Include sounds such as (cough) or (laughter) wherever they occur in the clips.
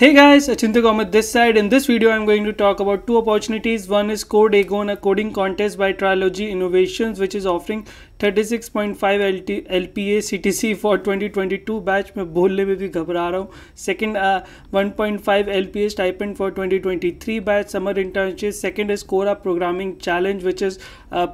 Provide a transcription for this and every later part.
Hey guys, Achinta Gomet this side. In this video, I'm going to talk about two opportunities. One is Code Agon, a coding contest by Trilogy Innovations, which is offering 36.5 LT, LPA CTC for 2022 batch मैं बोलने में भी घबरा रहा हूँ second one point five L P S टाइपेंड for 2023 batch summer internship second is Quora programming challenge which is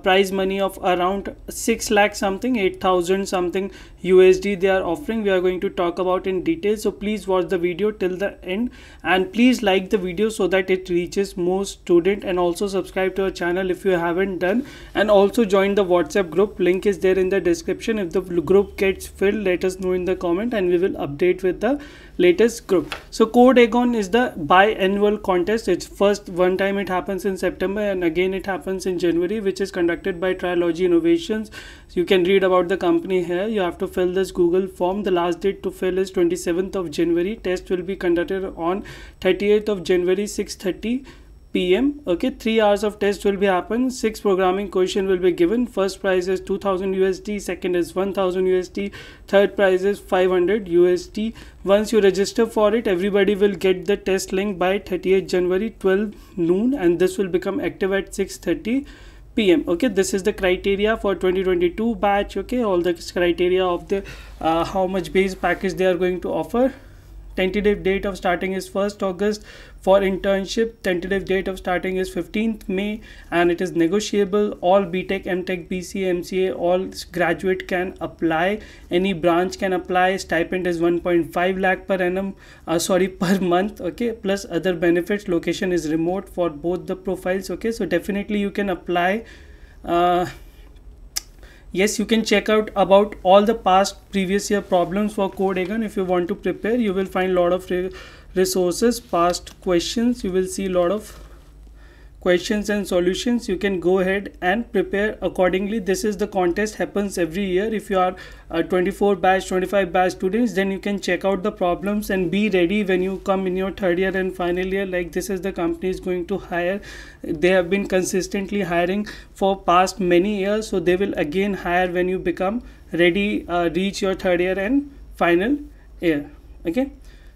prize money of around 6 lakh something 8000 something usd they are offering we are going to talk about in detail so please watch the video till the end and please like the video so that it reaches more student and also subscribe to our channel if you haven't done and also join the whatsapp group link link is there in the description. If the group gets filled let us know in the comment and we will update with the latest group. So code agon is the biannual contest. It's first one time it happens in september and again it happens in january which is conducted by trilogy innovations. So you can read about the company here. You have to fill this google form. The last date to fill is 27th of january. Test will be conducted on 38th of january 630 pm okay? Three hours of test will be happen six programming question will be given. First prize is 2000 usd second is 1000 usd third prize is 500 usd once you register for it everybody will get the test link by 38 january 12 noon and this will become active at 630 pm okay? This is the criteria for 2022 batch okay? All the criteria of the uh, how much base package they are going to offer tentative date of starting is 1st august. For internship tentative date of starting is 15th may and it is negotiable. All btech mtech bc mca all graduate can apply. Any branch can apply. Stipend is 1.5 lakh per annum uh, sorry (laughs) per month okay? Plus other benefits. Location is remote for both the profiles okay? So definitely you can apply uh, yes you can check out about all the past previous year problems for Codeagon if you want to prepare you will find lot of re resources past questions. You will see lot of questions and solutions you can go ahead and prepare accordingly. This is the contest happens every year. If you are a 24 batch 25 batch students then you can check out the problems and be ready when you come in your third year and final year. Like this is the company is going to hire. They have been consistently hiring for past many years so they will again hire when you become ready uh, reach your third year and final year. Okay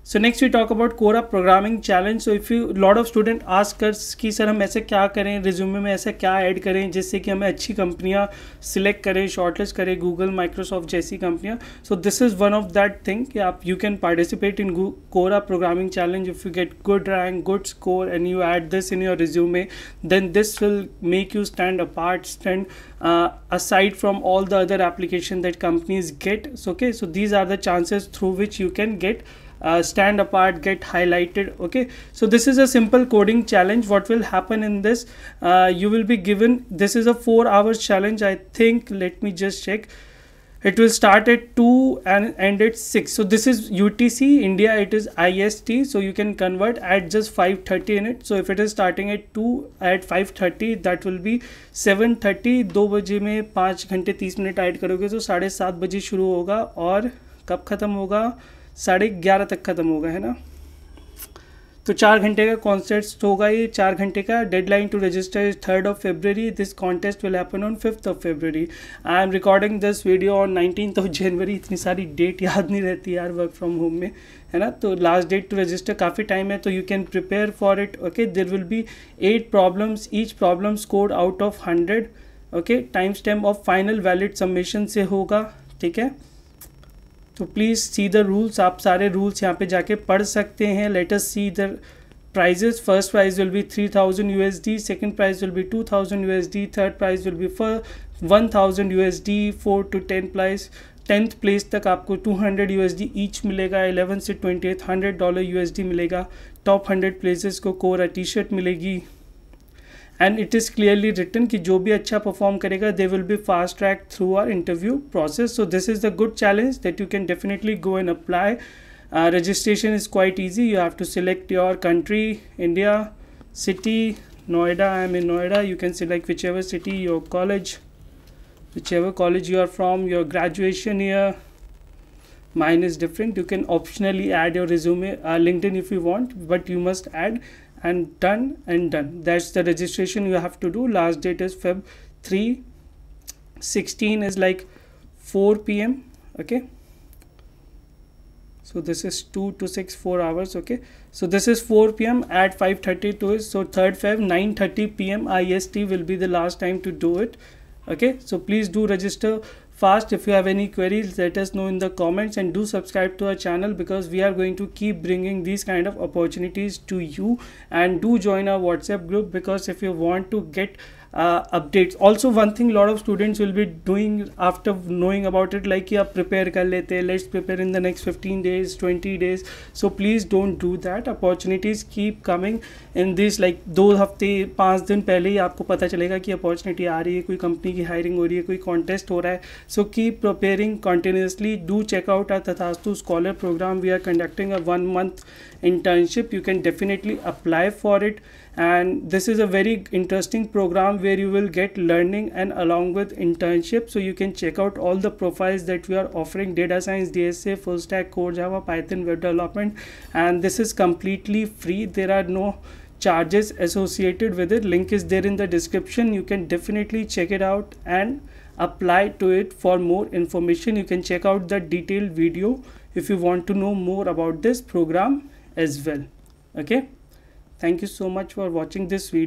so next we talk about Quora programming challenge so if you lot of student ask कर कि sir हम ऐसे क्या करें resume में ऐसा क्या add करें जिससे कि हमें अच्छी कंपनियां सिलेक्ट करें शॉर्टलिस्ट करें गूगल माइक्रोसॉफ्ट जैसी कंपनियां so this is one of that thing कि आप you can participate in Quora programming challenge if you get good rank good score and you add this in your resume then this will make you stand apart stand uh, aside from all the other application that companies get so okay so these are the chances through which you can get uh, stand apart get highlighted okay so this is a simple coding challenge what will happen in this uh, you will be given this is a four hours challenge i think let me just check it will start at 2 and end at 6 so this is utc india it is ist so you can convert at just 5:30 in it so if it is starting at 2 at 5:30 that will be 7:30 दो बजे में पाँच घंटे तीस minute add करोगे तो साढ़े सात बजे शुरू होगा और कब ख़त्म होगा साढ़े ग्यारह तक ख़त्म होगा, है ना? तो चार घंटे का कॉन्सेस्ट होगा ये चार घंटे का deadline to register is third of February this contest will happen on fifth of February I am recording this video on nineteen of January इतनी सारी डेट याद नहीं रहती यार वर्क फ्रॉम होम में, है ना? तो लास्ट डेट टू रजिस्टर काफ़ी टाइम है तो you can prepare for it okay there will be eight problems each problem scored out of hundred okay time stamp of final valid submission से होगा, ठीक है? तो प्लीज़ सी द रूल्स आप सारे रूल्स यहाँ पे जाके पढ़ सकते हैं. Let's see the prizes first prize will be three thousand U S D second prize will be two thousand U S D third prize will be one thousand U S D four to ten prize tenth place तक आपको two hundred U S D each मिलेगा. Eleven से twenty eight hundred dollar U S D मिलेगा. Top hundred places को Quora T shirt मिलेगी. And it is clearly written कि जो भी अच्छा परफॉर्म करेगा they will be fast track through our interview process so this is the good challenge that you can definitely go and apply registration is quite easy you have to select your country india city noida i am in noida you can select whichever city your college whichever college you are from your graduation year mine is different you can optionally add your resume uh, linkedin if you want but you must add and done and done. That's the registration you have to do. Last date is feb 3 16 is like 4 p.m okay? So this is 2 to 6 4 hours okay? So this is 4 p.m at 5:30 to it so 3rd feb 9:30 p.m ist will be the last time to do it okay? So please do register fast if you have any queries let us know in the comments and do subscribe to our channel because we are going to keep bringing these kind of opportunities to you and do join our whatsapp group because if you want to get uh, updates also one thing lot of students will be doing after knowing about it like yeah prepare kar lete let's prepare in the next 15 days 20 days so please don't do that opportunities keep coming in this like दो हफ़्ते पाँच दिन पहले ही आपको पता चलेगा कि opportunity आ रही है कोई कंपनी की हायरिंग हो रही है कोई कॉन्टेस्ट हो रहा है So keep preparing continuously. Do check out our Tathastu Scholar program. We are conducting a one month internship. You can definitely apply for it. And this is a very interesting program where you will get learning and along with internship. So you can check out all the profiles that we are offering data science, DSA, full stack, core Java, Python, web development. And this is completely free. There are no charges associated with it. Link is there in the description. You can definitely check it out and apply to it for more information. You can check out the detailed video if you want to know more about this program as well. Okay? Thank you so much for watching this video